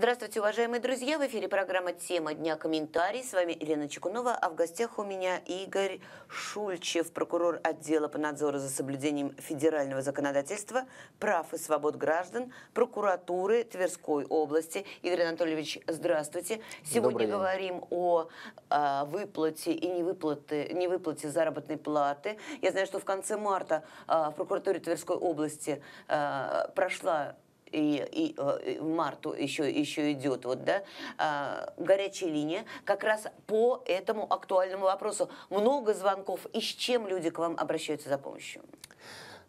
Здравствуйте, уважаемые друзья! В эфире программа «Тема дня. Комментарий». С вами Елена Чекунова, а в гостях у меня Игорь Шульчев, прокурор отдела по надзору за соблюдением федерального законодательства, прав и свобод граждан, прокуратуры Тверской области. Игорь Анатольевич, здравствуйте! Сегодня говорим о а, выплате и невыплате, невыплате заработной платы. Я знаю, что в конце марта а, в прокуратуре Тверской области а, прошла и, и, э, и марту еще, еще идет, вот, да, а, горячая линия, как раз по этому актуальному вопросу. Много звонков, и с чем люди к вам обращаются за помощью?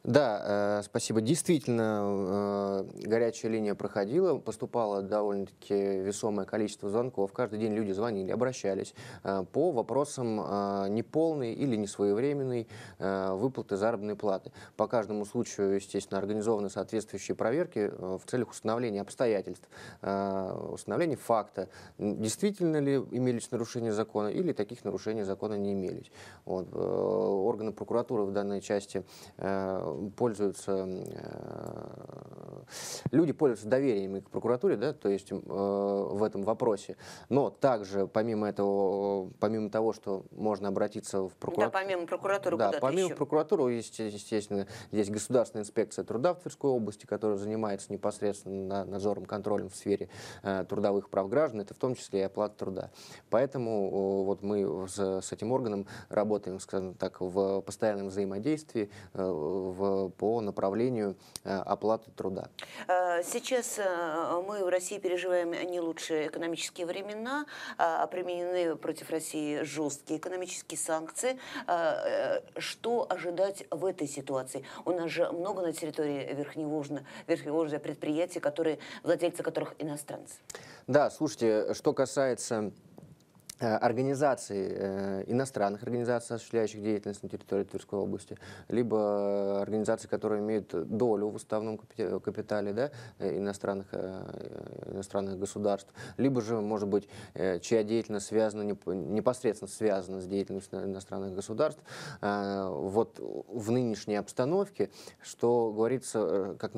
Да, э, спасибо. Действительно, э, горячая линия проходила, поступало довольно-таки весомое количество звонков. Каждый день люди звонили, обращались э, по вопросам э, неполной или несвоевременной э, выплаты заработной платы. По каждому случаю, естественно, организованы соответствующие проверки э, в целях установления обстоятельств, э, установления факта, действительно ли имелись нарушения закона или таких нарушений закона не имелись. Вот. Э, органы прокуратуры в данной части э, пользуются, э, люди пользуются доверием к прокуратуре, да, то есть э, в этом вопросе. Но также, помимо этого, помимо того, что можно обратиться в прокуратуру... Да, помимо прокуратуры Да, помимо еще? прокуратуры, есть, естественно, здесь Государственная инспекция труда в Тверской области, которая занимается непосредственно надзором, контролем в сфере э, трудовых прав граждан, это в том числе и оплата труда. Поэтому вот мы с, с этим органом работаем, скажем так, в постоянном взаимодействии, в по направлению э, оплаты труда. Э, сейчас э, мы в России переживаем не лучшие экономические времена, а применены против России жесткие экономические санкции. Что ожидать в этой ситуации? У нас же много на территории Верхневолжья, Верхневолжья предприятий, которые, владельцы которых иностранцы. Да, слушайте, что касается организаций, э, иностранных организаций, осуществляющих деятельность на территории Тверской области, либо организаций, которые имеют долю в уставном капитале да, э, иностранных, иностранных государств, либо же, может быть, чья деятельность связана, непосредственно связана с деятельностью иностранных государств. Вот в нынешней обстановке, что говорится, как,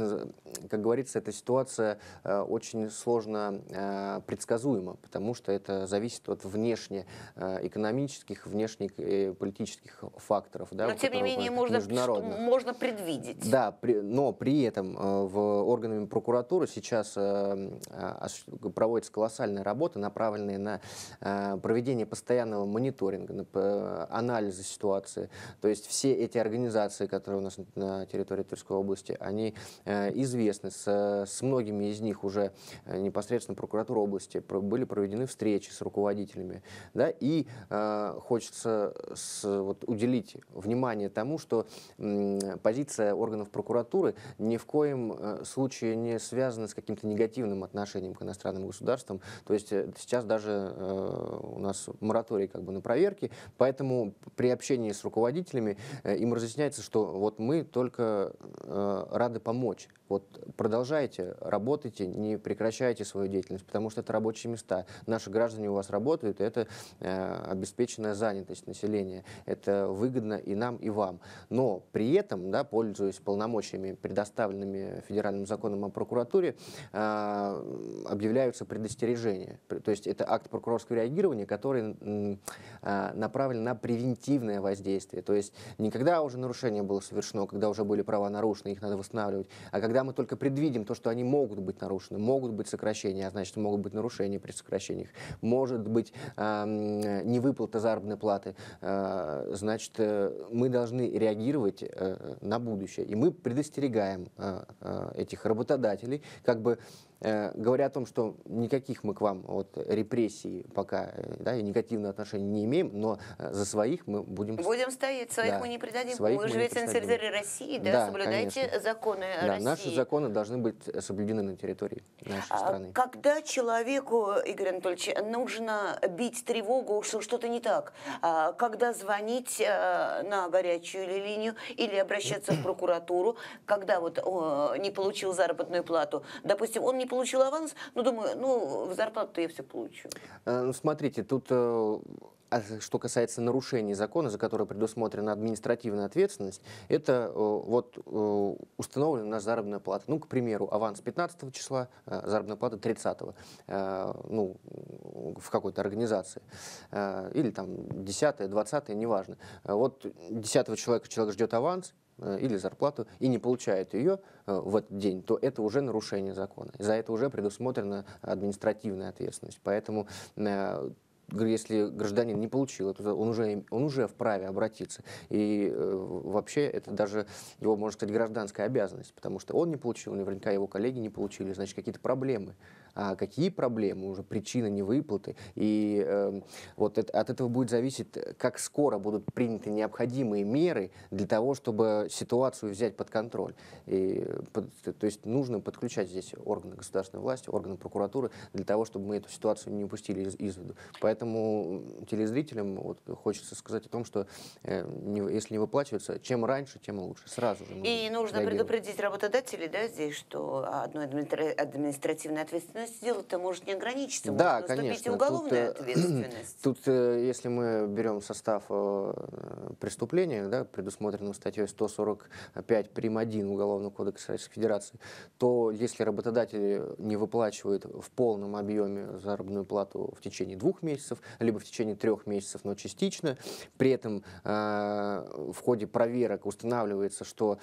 как говорится, эта ситуация очень сложно предсказуема, потому что это зависит от внешних внешне э, экономических, внешних э, политических факторов. Да, но, тем не менее, можно, можно предвидеть. Да, при, но при этом э, в органами прокуратуры сейчас проводится колоссальная работа, направленная на проведение постоянного мониторинга, на анализа ситуации. То есть все эти организации, которые у нас на территории Тверской области, они известны. С, с многими из них уже непосредственно прокуратура области были проведены встречи с руководителями да, и э, хочется с, вот, уделить внимание тому, что м, позиция органов прокуратуры ни в коем э, случае не связана с каким-то негативным отношением к иностранным государствам. То есть э, сейчас даже э, у нас мораторий как бы на проверки, поэтому при общении с руководителями э, им разъясняется, что вот мы только э, рады помочь. Вот продолжайте, работайте, не прекращайте свою деятельность, потому что это рабочие места. Наши граждане у вас работают, это э, обеспеченная занятость населения. Это выгодно и нам, и вам. Но при этом, да, пользуясь полномочиями, предоставленными федеральным законом о прокуратуре, э, объявляются предостережения. То есть это акт прокурорского реагирования, который э, направлен на превентивное воздействие. То есть не когда уже нарушение было совершено, когда уже были права нарушены, их надо восстанавливать, а когда мы только предвидим то, что они могут быть нарушены, могут быть сокращения, а значит, могут быть нарушения при сокращениях, может быть э, невыплата заработной платы, э, значит, э, мы должны реагировать э, на будущее. И мы предостерегаем э, э, этих работодателей, как бы говоря о том, что никаких мы к вам вот, репрессий пока э, да, и негативного отношения не имеем, но э, за своих мы будем... Будем стоять, своих да, мы не предадим. Вы мы живете на территории России, да, да соблюдайте конечно. законы да, России. Наши законы должны быть соблюдены на территории нашей а, страны. Когда человеку, Игорь Анатольевич, нужно бить тревогу, что что-то не так, а, когда звонить на горячую линию или обращаться в прокуратуру, когда вот не получил заработную плату, допустим, он не получил аванс, ну, думаю, ну, в зарплату я все получу. Э, ну, смотрите, тут э, а что касается нарушений закона, за которые предусмотрена административная ответственность, это вот установлена наша заработная плата. Ну, к примеру, аванс 15 числа, заработная плата 30 ну, в какой-то организации. Или там 10 20 неважно. Вот 10 человека человек ждет аванс, Э, или зарплату и не получает ее э, в этот день, то это уже нарушение закона. За это уже предусмотрена административная ответственность. Поэтому э, если гражданин не получил это, он уже, он уже вправе обратиться. И э, вообще это даже его, можно сказать, гражданская обязанность, потому что он не получил, наверняка его коллеги не получили, значит, какие-то проблемы. А какие проблемы, уже причина невыплаты. И э, вот это, от этого будет зависеть, как скоро будут приняты необходимые меры для того, чтобы ситуацию взять под контроль. И, под, то есть нужно подключать здесь органы государственной власти, органы прокуратуры для того, чтобы мы эту ситуацию не упустили из, из виду. Поэтому телезрителям вот, хочется сказать о том, что э, не, если не выплачивается, чем раньше, тем лучше. Сразу же. И нужно предупредить работодателей, да, здесь, что одной административной ответственности дело-то может не ограничиться, да, может конечно. и уголовная тут, ответственность. Тут, э, если мы берем состав э, преступления, да, предусмотренного статьей 145 прим. 1 Уголовного кодекса Российской Федерации, то если работодатель не выплачивает в полном объеме заработную плату в течение двух месяцев, месяцев, либо в течение трех месяцев, но частично. При этом э, в ходе проверок устанавливается, что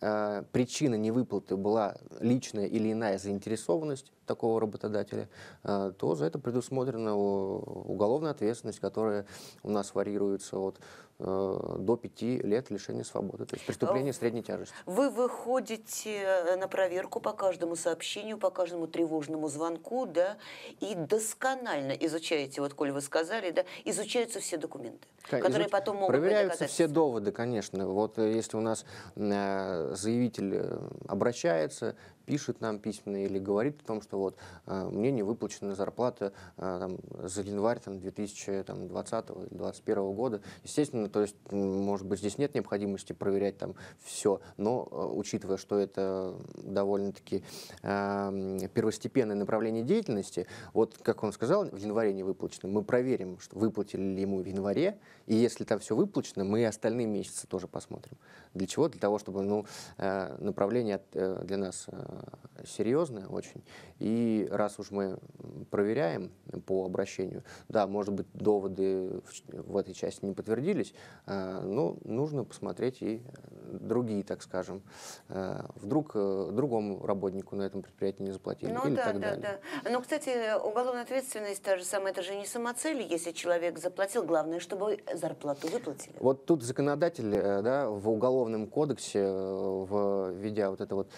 э, причина невыплаты была личная или иная заинтересованность такого работодателя, э, то за это предусмотрена уголовная ответственность, которая у нас варьируется от Э, до пяти лет лишения свободы. То есть преступление средней тяжести. Вы выходите э, на проверку по каждому сообщению, по каждому тревожному звонку, да, и досконально изучаете, вот, коль вы сказали, да, изучаются все документы, Изуч... которые потом могут Проверяются все доводы, конечно. Вот э, если у нас заявитель обращается, пишет нам письменно или говорит о том, что вот э, мне не выплачена зарплата э, там, за январь там, 2020 или 2021 года. Естественно, то есть, может быть, здесь нет необходимости проверять там все, но э, учитывая, что это довольно-таки э, первостепенное направление деятельности, вот, как он сказал, в январе не выплачено, мы проверим, что выплатили ли ему в январе, и если там все выплачено, мы остальные месяцы тоже посмотрим. Для чего? Для того, чтобы ну, направление для нас серьезная очень. И раз уж мы проверяем по обращению, да, может быть, доводы в, в этой части не подтвердились, э, но нужно посмотреть и другие, так скажем. Э, вдруг э, другому работнику на этом предприятии не заплатили. Ну или да, так да, далее. да. Но, кстати, уголовная ответственность та же самая, это же не самоцель, если человек заплатил, главное, чтобы зарплату выплатили. Вот тут законодатель да, в Уголовном кодексе, введя вот это вот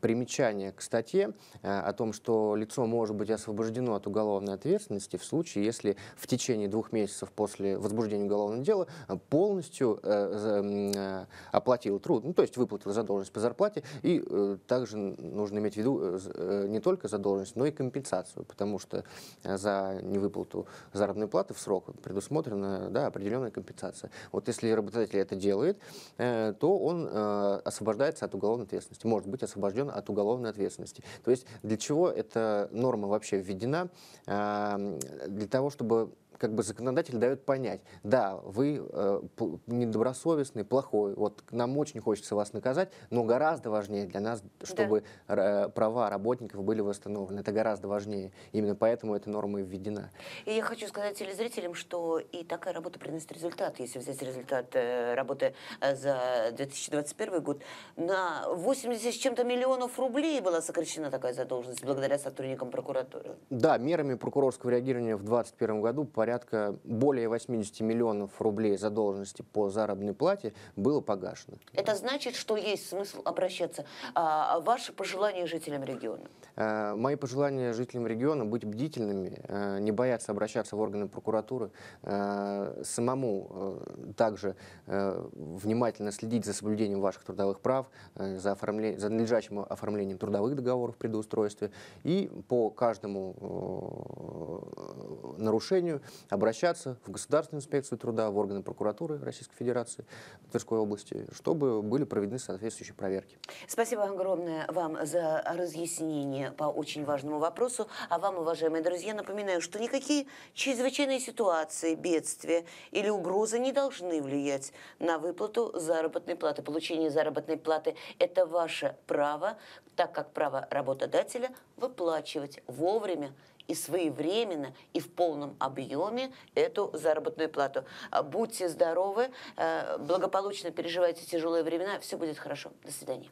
примечание к статье о том, что лицо может быть освобождено от уголовной ответственности в случае, если в течение двух месяцев после возбуждения уголовного дела полностью э, э, оплатил труд, ну, то есть выплатил задолженность по зарплате, и э, также нужно иметь в виду не только задолженность, но и компенсацию, потому что за невыплату заработной платы в срок предусмотрена да, определенная компенсация. Вот если работодатель это делает, то он освобождается от уголовной ответственности, может быть освобожден от уголовной ответственности. То есть для чего эта норма вообще введена? Для того, чтобы как бы законодатель дает понять, да, вы э, недобросовестный, плохой, вот нам очень хочется вас наказать, но гораздо важнее для нас, чтобы да. права работников были восстановлены. Это гораздо важнее. Именно поэтому эта норма и введена. И я хочу сказать телезрителям, что и такая работа приносит результат. Если взять результат э, работы э, за 2021 год, на 80 с чем-то миллионов рублей была сокращена такая задолженность благодаря сотрудникам прокуратуры. Да, мерами прокурорского реагирования в 2021 году по порядка более 80 миллионов рублей задолженности по заработной плате было погашено. Это значит, что есть смысл обращаться. А, ваши пожелания жителям региона? А, мои пожелания жителям региона быть бдительными, а, не бояться обращаться в органы прокуратуры, а, самому также внимательно следить за соблюдением ваших трудовых прав, за, оформление, за надлежащим оформлением трудовых договоров при трудоустройстве и по каждому нарушению обращаться в Государственную инспекцию труда, в органы прокуратуры Российской Федерации, Тверской области, чтобы были проведены соответствующие проверки. Спасибо огромное вам за разъяснение по очень важному вопросу. А вам, уважаемые друзья, напоминаю, что никакие чрезвычайные ситуации, бедствия или угрозы не должны влиять на выплату заработной платы. Получение заработной платы – это ваше право, так как право работодателя выплачивать вовремя и своевременно, и в полном объеме эту заработную плату. А, будьте здоровы, э, благополучно переживайте тяжелые времена, все будет хорошо. До свидания.